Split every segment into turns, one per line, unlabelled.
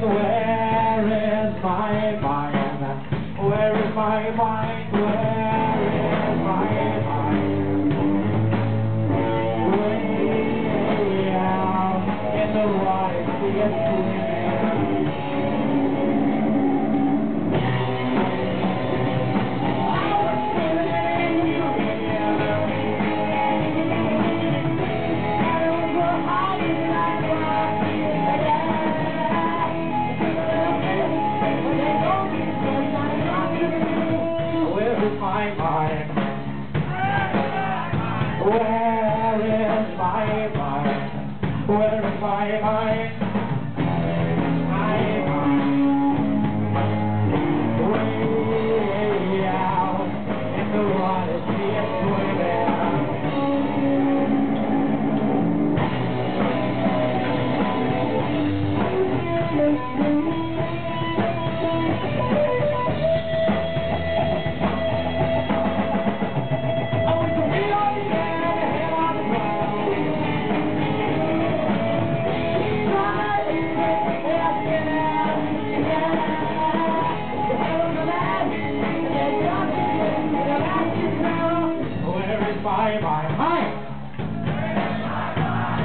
mind? Where is my mind? Where is my mind? Where is my mind? Way out in the wide sea is my mind? Where is my mind? Where is my mind? My mind. Way out in the water, sea of swimming. My?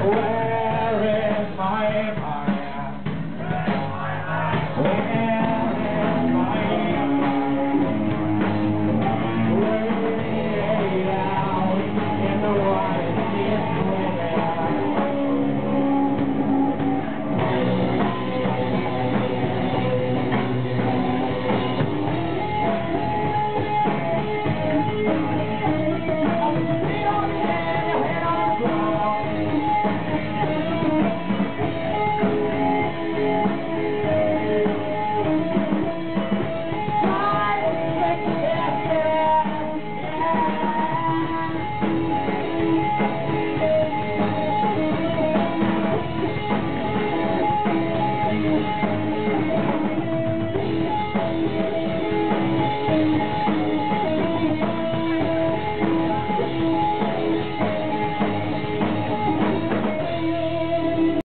Where